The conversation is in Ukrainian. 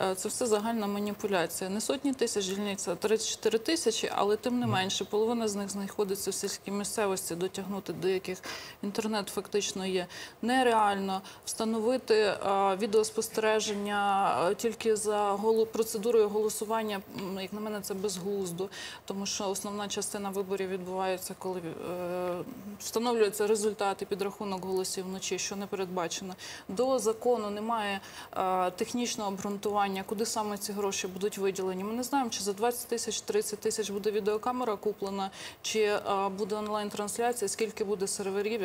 Е, Це все загальна маніпуляція. Не сотні тисяч дільниць, а 34 тисячі, але тим не менше, половина з них знаходиться в сільській місцевості, дотягнути до яких інтернет фактично є нереально. Встановити е, відеоспостереження е, тільки за процедурою голосування, як на мене, це безглуздо, тому що основна частина виборів відбувається, коли встановлюються результати підрахунок голосів вночі, що не передбачено. До закону немає технічного обґрунтування, куди саме ці гроші будуть виділені. Ми не знаємо, чи за 20 тисяч, 30 тисяч буде відеокамера куплена, чи е, буде онлайн-трансляція, скільки буде серверів.